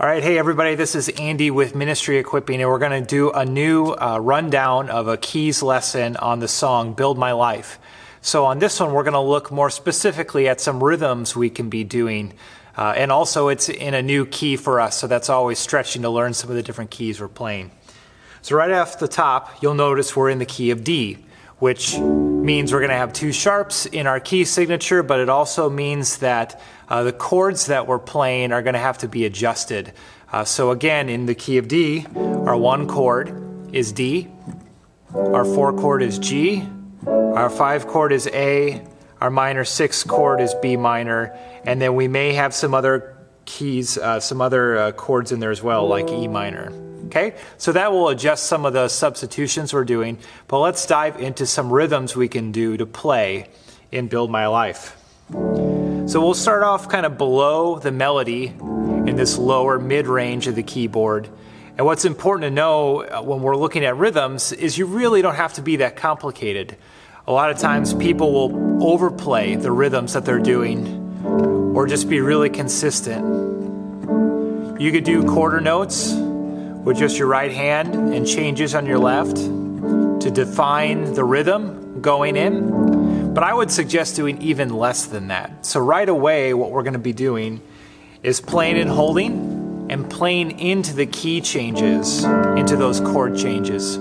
All right, hey everybody, this is Andy with Ministry Equipping, and we're going to do a new uh, rundown of a keys lesson on the song Build My Life. So, on this one, we're going to look more specifically at some rhythms we can be doing. Uh, and also, it's in a new key for us, so that's always stretching to learn some of the different keys we're playing. So, right off the top, you'll notice we're in the key of D, which means we're going to have two sharps in our key signature, but it also means that uh, the chords that we're playing are going to have to be adjusted. Uh, so again, in the key of D, our one chord is D, our four chord is G, our five chord is A, our minor six chord is B minor, and then we may have some other keys, uh, some other uh, chords in there as well, like E minor. Okay, so that will adjust some of the substitutions we're doing, but let's dive into some rhythms we can do to play in Build My Life. So we'll start off kind of below the melody in this lower mid range of the keyboard. And what's important to know uh, when we're looking at rhythms is you really don't have to be that complicated. A lot of times people will overplay the rhythms that they're doing or just be really consistent. You could do quarter notes with just your right hand and changes on your left to define the rhythm going in. But I would suggest doing even less than that. So, right away, what we're going to be doing is playing and holding and playing into the key changes, into those chord changes.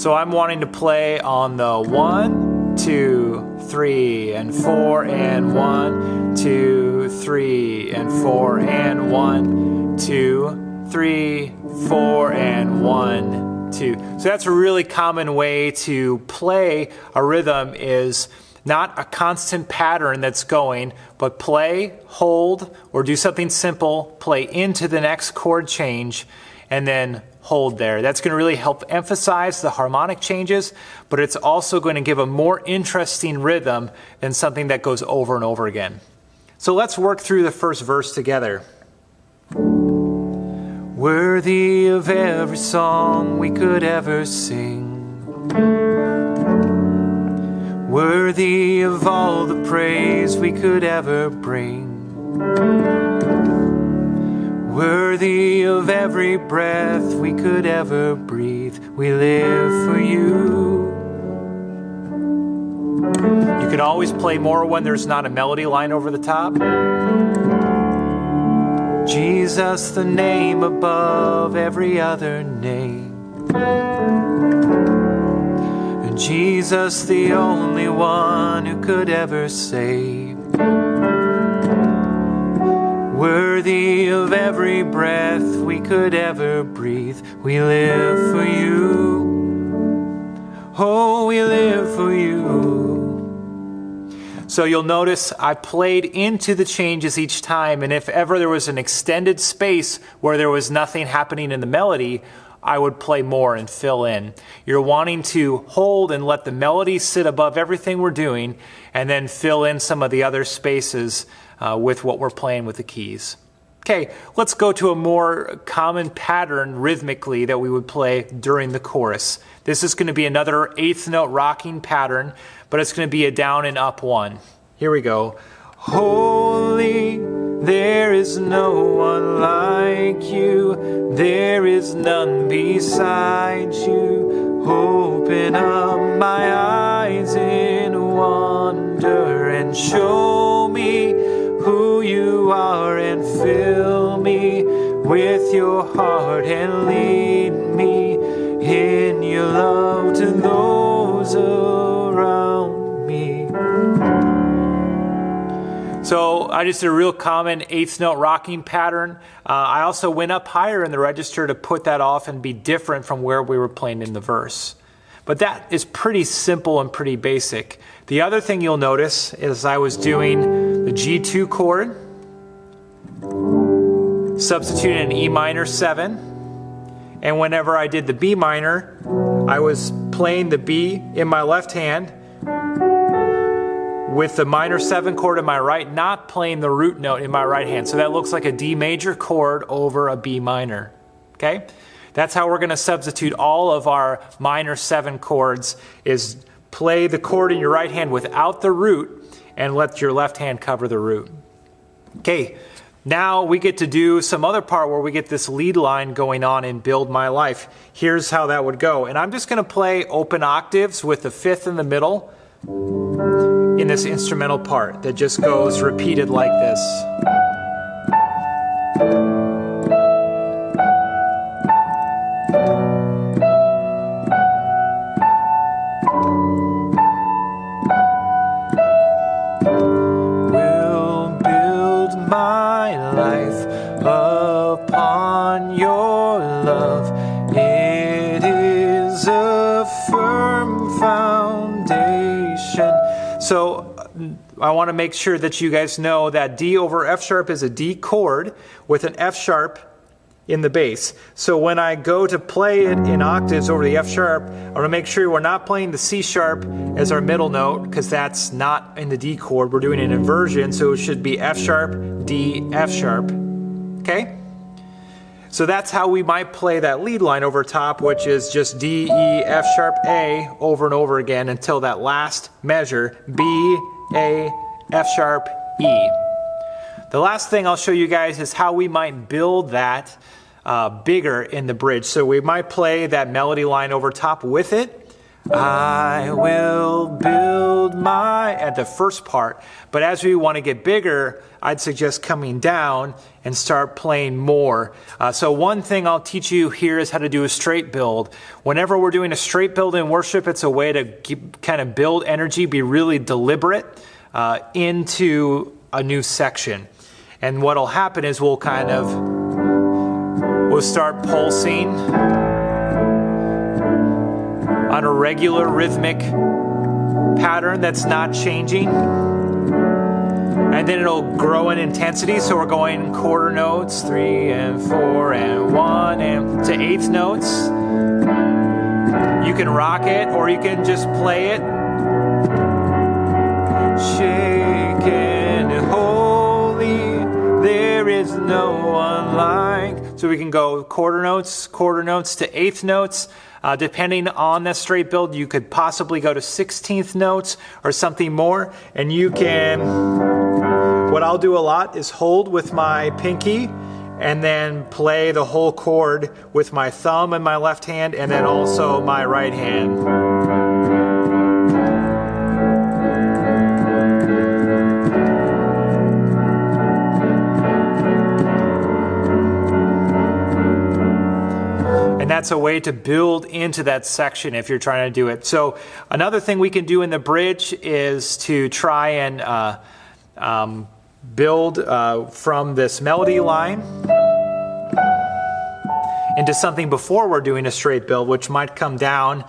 So I'm wanting to play on the one, two, three, and four, and one, two, three, and four, and one, two, three, four, and one, two. So that's a really common way to play a rhythm is not a constant pattern that's going, but play, hold, or do something simple, play into the next chord change, and then hold there. That's going to really help emphasize the harmonic changes, but it's also going to give a more interesting rhythm than something that goes over and over again. So let's work through the first verse together. Worthy of every song we could ever sing. Worthy of all the praise we could ever bring. Worthy of every breath we could ever breathe. We live for you. You can always play more when there's not a melody line over the top. Jesus, the name above every other name. And Jesus, the only one who could ever save. Worthy of every breath we could ever breathe, we live for you. Oh, we live for you. So you'll notice I played into the changes each time, and if ever there was an extended space where there was nothing happening in the melody, I would play more and fill in. You're wanting to hold and let the melody sit above everything we're doing, and then fill in some of the other spaces uh, with what we're playing with the keys. Okay, let's go to a more common pattern rhythmically that we would play during the chorus. This is going to be another eighth note rocking pattern but it's going to be a down and up one. Here we go. Holy, there is no one like you, there is none beside you. Open up my eyes in wonder and show and lead me in your love to those around me. So I just did a real common eighth note rocking pattern. Uh, I also went up higher in the register to put that off and be different from where we were playing in the verse. But that is pretty simple and pretty basic. The other thing you'll notice is I was doing the G2 chord, substituting an E minor 7, and whenever I did the B minor, I was playing the B in my left hand with the minor 7 chord in my right, not playing the root note in my right hand. So that looks like a D major chord over a B minor. Okay? That's how we're going to substitute all of our minor 7 chords is play the chord in your right hand without the root and let your left hand cover the root. Okay, now we get to do some other part where we get this lead line going on in Build My Life. Here's how that would go. And I'm just going to play open octaves with the fifth in the middle in this instrumental part that just goes repeated like this. So uh, I want to make sure that you guys know that D over F sharp is a D chord with an F sharp in the bass. So when I go to play it in octaves over the F sharp, I want to make sure we're not playing the C sharp as our middle note because that's not in the D chord. We're doing an inversion, so it should be F sharp, D, F sharp. Okay? So that's how we might play that lead line over top, which is just D, E, F sharp, A over and over again until that last measure, B, A, F sharp, E. The last thing I'll show you guys is how we might build that uh, bigger in the bridge. So we might play that melody line over top with it, I will build my, at the first part. But as we want to get bigger, I'd suggest coming down and start playing more. Uh, so, one thing I'll teach you here is how to do a straight build. Whenever we're doing a straight build in worship, it's a way to keep, kind of build energy, be really deliberate uh, into a new section. And what'll happen is we'll kind of, we'll start pulsing on a regular rhythmic pattern that's not changing. And then it'll grow in intensity. So we're going quarter notes, three and four and one and to eighth notes. You can rock it or you can just play it. Shaken holy, there is no one like. So we can go quarter notes, quarter notes to eighth notes. Uh, depending on the straight build, you could possibly go to 16th notes or something more. And you can, what I'll do a lot is hold with my pinky and then play the whole chord with my thumb and my left hand and then also my right hand. That's a way to build into that section if you're trying to do it. So another thing we can do in the bridge is to try and uh, um, build uh, from this melody line into something before we're doing a straight build, which might come down.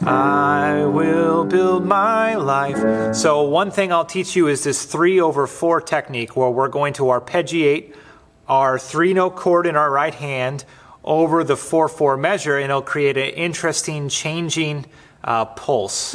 I will build my life. So, one thing I'll teach you is this three over four technique where we're going to arpeggiate our three note chord in our right hand over the 4 4 measure, and it'll create an interesting changing uh, pulse.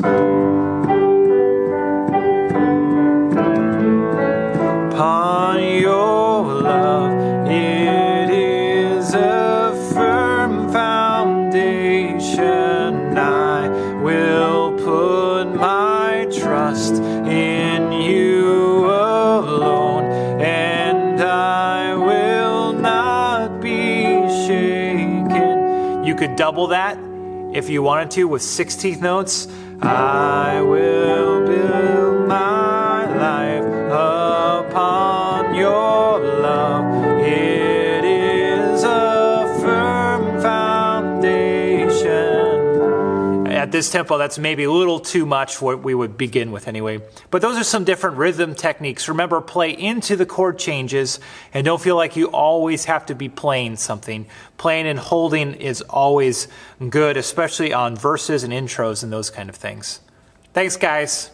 Double that if you wanted to with 16th notes. I will build my this tempo, that's maybe a little too much what we would begin with anyway. But those are some different rhythm techniques. Remember, play into the chord changes and don't feel like you always have to be playing something. Playing and holding is always good, especially on verses and intros and those kind of things. Thanks, guys.